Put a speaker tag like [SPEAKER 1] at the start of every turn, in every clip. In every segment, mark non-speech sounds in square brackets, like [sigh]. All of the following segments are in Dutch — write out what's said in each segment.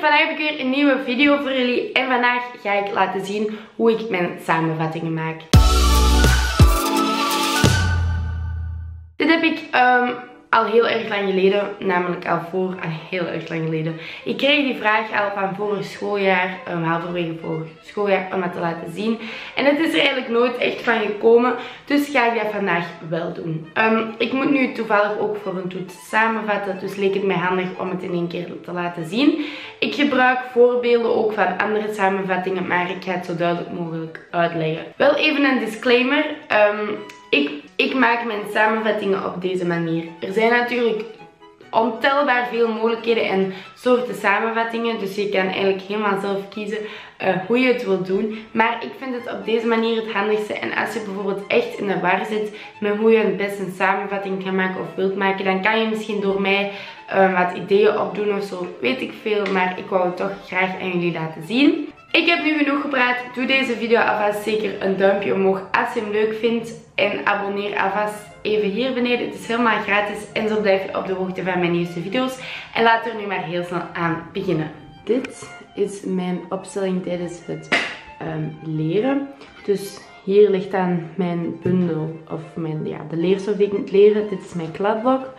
[SPEAKER 1] vandaag heb ik weer een nieuwe video voor jullie. En vandaag ga ik laten zien hoe ik mijn samenvattingen maak. Dit heb ik um, al heel erg lang geleden, namelijk al voor, al heel erg lang geleden. Ik kreeg die vraag al van vorig schooljaar, um, halverwege vorig schooljaar, om het te laten zien. En het is er eigenlijk nooit echt van gekomen, dus ga ik dat vandaag wel doen. Um, ik moet nu toevallig ook voor een toets samenvatten, dus leek het mij handig om het in één keer te laten zien. Ik gebruik voorbeelden ook van andere samenvattingen, maar ik ga het zo duidelijk mogelijk uitleggen. Wel even een disclaimer. Um, ik, ik maak mijn samenvattingen op deze manier. Er zijn natuurlijk ontelbaar veel mogelijkheden en soorten samenvattingen. Dus je kan eigenlijk helemaal zelf kiezen uh, hoe je het wilt doen. Maar ik vind het op deze manier het handigste. En als je bijvoorbeeld echt in de war zit met hoe je het best een samenvatting kan maken of wilt maken. Dan kan je misschien door mij uh, wat ideeën opdoen of zo. Weet ik veel. Maar ik wou het toch graag aan jullie laten zien. Ik heb nu genoeg gepraat. Doe deze video alvast zeker een duimpje omhoog als je hem leuk vindt. En abonneer alvast even hier beneden. Het is helemaal gratis en zo blijf je op de hoogte van mijn nieuwste video's. En laten we nu maar heel snel aan beginnen. Dit is mijn opstelling tijdens het um, leren. Dus hier ligt dan mijn bundel of mijn, ja, de leerstof die ik moet leren. Dit is mijn kladblok.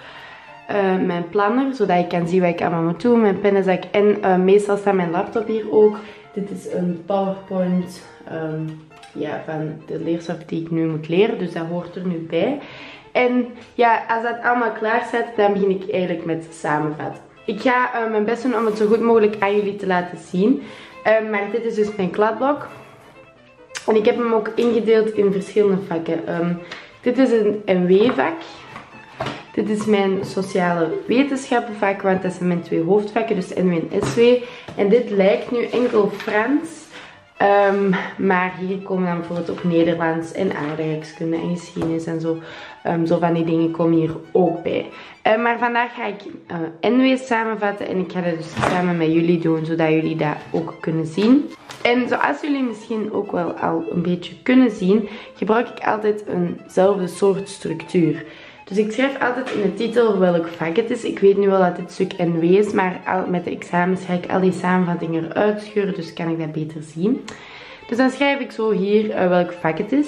[SPEAKER 1] Uh, mijn planner, zodat ik kan zien wat ik allemaal moet doen. Mijn pennenzak en uh, meestal staat mijn laptop hier ook. Dit is een PowerPoint um, ja, van de leerstof die ik nu moet leren. Dus dat hoort er nu bij. En ja, als dat allemaal klaar staat, dan begin ik eigenlijk met samenvatten. Ik ga uh, mijn best doen om het zo goed mogelijk aan jullie te laten zien. Uh, maar dit is dus mijn kladblok. En ik heb hem ook ingedeeld in verschillende vakken. Um, dit is een NW-vak. Dit is mijn sociale wetenschappenvak, want dat zijn mijn twee hoofdvakken, dus NW en SW. En dit lijkt nu enkel Frans. Um, maar hier komen dan bijvoorbeeld ook Nederlands en aardrijkskunde en geschiedenis en zo. Um, zo van die dingen komen hier ook bij. Uh, maar vandaag ga ik uh, eh, NW samenvatten en ik ga dat dus samen met jullie doen, zodat jullie dat ook kunnen zien. En zoals jullie misschien ook wel al een beetje kunnen zien, gebruik ik altijd eenzelfde soort structuur. Dus ik schrijf altijd in de titel welk vak het is. Ik weet nu wel dat dit stuk NW is, maar met de examens ga ik al die samenvattingen eruit scheuren, dus kan ik dat beter zien. Dus dan schrijf ik zo hier uh, welk vak het is.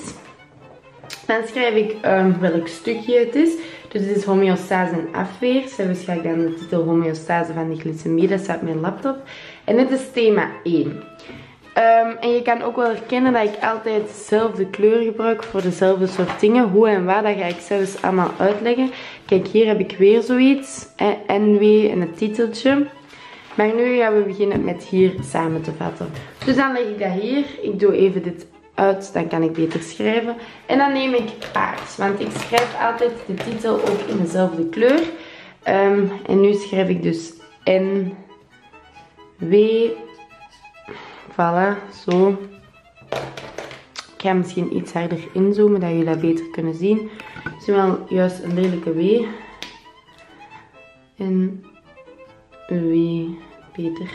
[SPEAKER 1] Dan schrijf ik um, welk stukje het is. Dus dit is homeostase en afweer. Dus ga ik dan de titel homeostase van de glycemie, dat staat op mijn laptop. En dit is thema 1. Um, en je kan ook wel herkennen dat ik altijd dezelfde kleur gebruik voor dezelfde soort dingen. Hoe en waar, dat ga ik zelfs allemaal uitleggen. Kijk, hier heb ik weer zoiets. Hè, NW en het titeltje. Maar nu gaan we beginnen met hier samen te vatten. Dus dan leg ik dat hier. Ik doe even dit uit, dan kan ik beter schrijven. En dan neem ik paars, want ik schrijf altijd de titel ook in dezelfde kleur. Um, en nu schrijf ik dus N, W, Voilà, zo. Ik ga misschien iets harder inzoomen, dat jullie dat beter kunnen zien. Het is wel juist een lelijke W. En een W beter.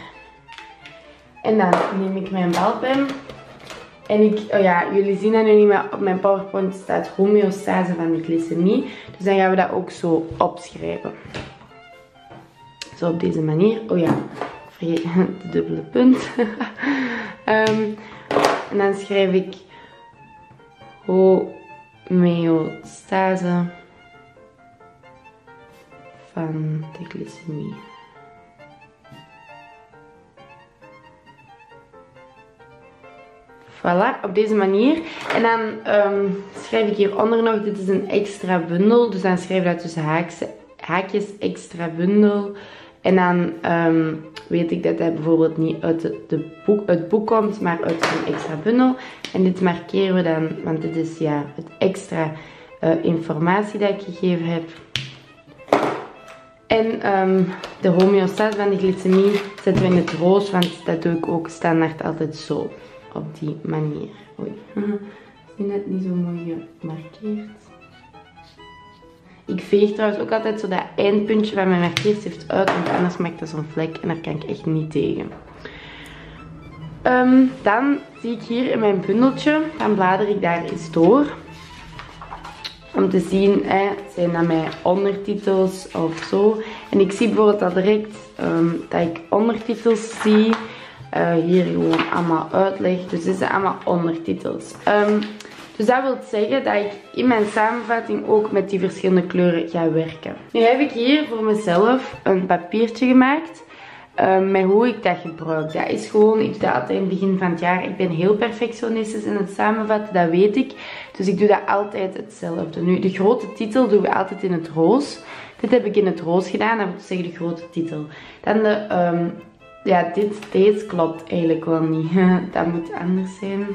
[SPEAKER 1] En dan neem ik mijn balpen. En ik, oh ja, jullie zien dat nu niet, maar op mijn powerpoint staat homeostase van de glycemie. Dus dan gaan we dat ook zo opschrijven. Zo op deze manier. Oh ja, vergeet [laughs] de dubbele punt. um, [laughs] en dan schrijf ik homeostase van de glycemie. Voilà, op deze manier. En dan um, schrijf ik hieronder nog, dit is een extra bundel. Dus dan schrijf ik dat tussen haakjes extra bundel. En dan um, weet ik dat hij bijvoorbeeld niet uit de, boek, het boek komt, maar uit een extra bundel. En dit markeren we dan, want dit is ja, het extra uh, informatie dat ik gegeven heb. En um, de homeostase van de glycemie zetten we in het roos, want dat doe ik ook standaard altijd zo. Op die manier. Oei, [laughs] is net niet zo mooi gemarkeerd. Ik veeg trouwens ook altijd zo dat eindpuntje van mijn markeerstift uit, want anders maakt dat zo'n vlek en daar kan ik echt niet tegen. Um, dan zie ik hier in mijn bundeltje, dan blader ik daar eens door. Om te zien, hè, zijn dat mijn ondertitels of zo. En ik zie bijvoorbeeld al direct ehm, dat ik ondertitels zie. Uh, hier gewoon allemaal uitleg. Dus dit zijn allemaal ondertitels. Um, dus dat wil zeggen dat ik in mijn samenvatting ook met die verschillende kleuren ga werken. Nu heb ik hier voor mezelf een papiertje gemaakt. Um, met hoe ik dat gebruik. Dat is gewoon, ik doe dat altijd in het begin van het jaar. Ik ben heel perfectionistisch in het samenvatten, dat weet ik. Dus ik doe dat altijd hetzelfde. Nu, de grote titel doen we altijd in het roos. Dit heb ik in het roos gedaan, dat wil zeggen de grote titel. Dan de, um, ja, dit, deze klopt eigenlijk wel niet. [laughs] dat moet anders zijn.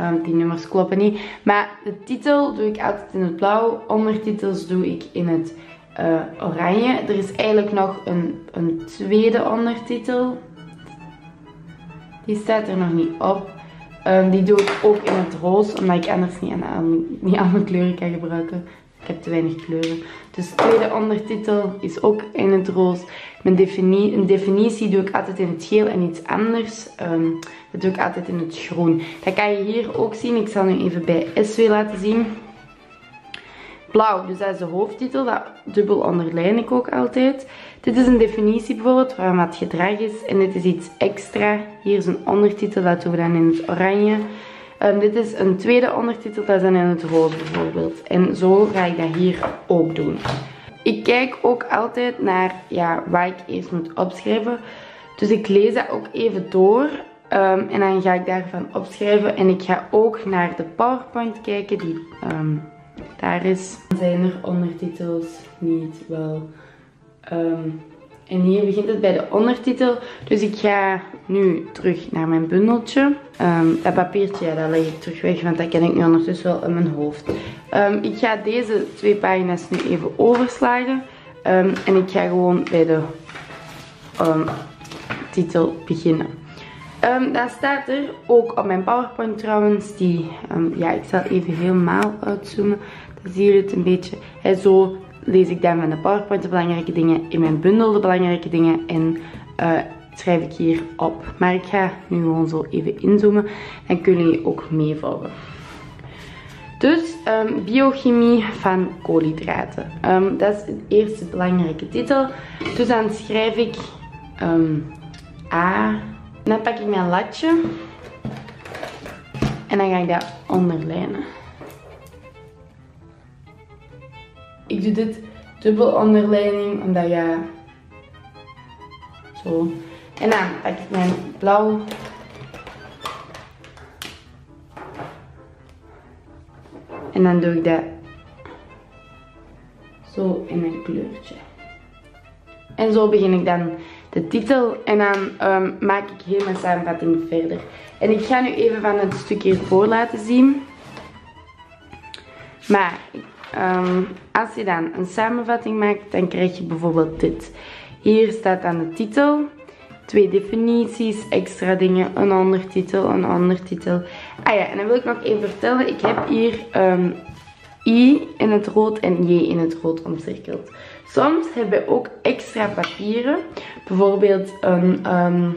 [SPEAKER 1] Um, die nummers kloppen niet. Maar de titel doe ik altijd in het blauw. Ondertitels doe ik in het uh, oranje. Er is eigenlijk nog een, een tweede ondertitel. Die staat er nog niet op. Um, die doe ik ook in het roos, omdat ik anders niet, aan, niet alle kleuren kan gebruiken. Ik heb te weinig kleuren. Dus de tweede ondertitel is ook in het roos. Mijn een definitie doe ik altijd in het geel en iets anders. Um, dat doe ik altijd in het groen. Dat kan je hier ook zien. Ik zal nu even bij SW laten zien. Blauw, dus dat is de hoofdtitel. Dat dubbel onderlijn ik ook altijd. Dit is een definitie bijvoorbeeld, waarom het gedrag is. En dit is iets extra. Hier is een ondertitel, dat doen we dan in het oranje. Um, dit is een tweede ondertitel, dat is dan in het roze bijvoorbeeld. En zo ga ik dat hier ook doen. Ik kijk ook altijd naar ja, waar ik eerst moet opschrijven. Dus ik lees dat ook even door. Um, en dan ga ik daarvan opschrijven. En ik ga ook naar de PowerPoint kijken die um, daar is. Zijn er ondertitels niet wel. Um, en hier begint het bij de ondertitel. Dus ik ga nu terug naar mijn bundeltje. Um, dat papiertje, dat leg ik terug weg, want dat ken ik nu ondertussen wel in mijn hoofd. Um, ik ga deze twee pagina's nu even overslagen. Um, en ik ga gewoon bij de titel beginnen. dan staat er ook op mijn PowerPoint trouwens, die, ja, ik zal even helemaal uitzoomen. Dan zie je het een beetje. Hij zo lees ik dan van de PowerPoint de belangrijke dingen, in mijn bundel de belangrijke dingen en uh, schrijf ik hier op. Maar ik ga nu gewoon zo even inzoomen en kunnen jullie ook meevolgen. Dus um, biochemie van koolhydraten. Um, dat is de eerste belangrijke titel. Dus dan schrijf ik um, A. Dan pak ik mijn latje. En dan ga ik dat onderlijnen. Ik doe dit dubbel onderlijning, omdat ja, zo. En dan pak ik mijn blauw. En dan doe ik dat zo in een kleurtje. En zo begin ik dan de titel en dan um, maak ik heel mijn samenvatting verder. En ik ga nu even van het stukje voor laten zien. Maar Um, als je dan een samenvatting maakt, dan krijg je bijvoorbeeld dit. Hier staat dan de titel, twee definities, extra dingen, een ondertitel, een ondertitel. Ah ja, en dan wil ik nog even vertellen, ik heb hier um, I in het rood en J in het rood omcirkeld. Soms hebben we ook extra papieren. Bijvoorbeeld een, um,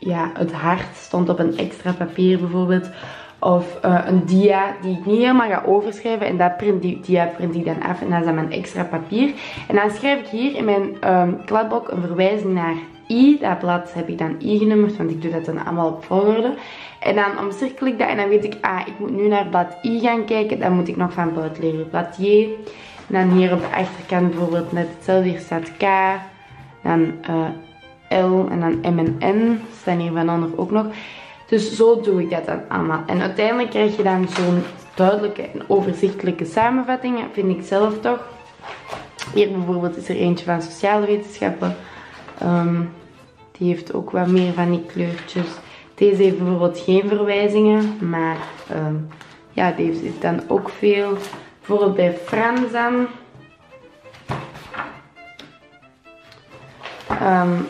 [SPEAKER 1] ja, het hart stond op een extra papier bijvoorbeeld. Of uh, een dia die ik niet helemaal ga overschrijven. En dat print, die dia print ik dan af en dan is dat mijn extra papier. En dan schrijf ik hier in mijn um, kladblok een verwijzing naar i. Dat blad heb ik dan i genummerd, want ik doe dat dan allemaal op volgorde. En dan omcirkel ik dat en dan weet ik, ah, ik moet nu naar blad i gaan kijken. Dan moet ik nog van buiten leren blad j. Dan hier op de achterkant bijvoorbeeld net hetzelfde. Hier staat k. Dan uh, L en dan M en N. Staan hier van onder ook nog. Dus zo doe ik dat dan allemaal. En uiteindelijk krijg je dan zo'n duidelijke en overzichtelijke samenvatting, vind ik zelf toch. Hier bijvoorbeeld is er eentje van sociale wetenschappen. Ehm, die heeft ook wat meer van die kleurtjes. Deze heeft bijvoorbeeld geen verwijzingen, maar um, ja, deze zit dan ook veel. Bijvoorbeeld bij Frans dan. Um,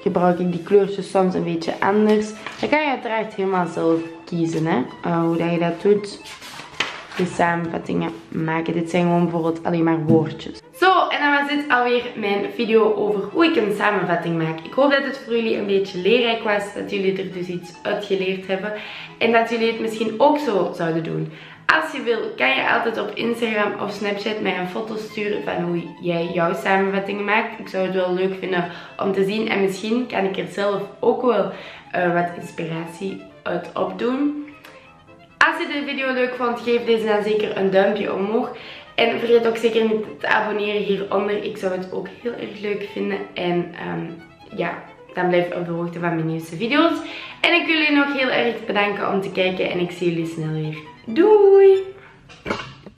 [SPEAKER 1] gebruik ik die kleurtjes soms een beetje anders. Dan kan je uiteraard helemaal zelf kiezen hè? Uh, hoe dat je dat doet. Die samenvattingen maken. Dit zijn gewoon bijvoorbeeld alleen maar woordjes. Zo, en dan was dit alweer mijn video over hoe ik een samenvatting maak. Ik hoop dat het voor jullie een beetje leerrijk was. Dat jullie er dus iets uit geleerd hebben. En dat jullie het misschien ook zo zouden doen. Als je wil, kan je altijd op Instagram of Snapchat mij een foto sturen van hoe jij jouw samenvattingen maakt. Ik zou het wel leuk vinden om te zien. En misschien kan ik er zelf ook wel uh, wat inspiratie uit opdoen. Als je de video leuk vond, geef deze dan zeker een duimpje omhoog. En vergeet ook zeker niet te abonneren hieronder. Ik zou het ook heel erg leuk vinden. En um, ja, dan blijf je op de hoogte van mijn nieuwste video's. En ik wil jullie nog heel erg bedanken om te kijken. En ik zie jullie snel weer. Doei!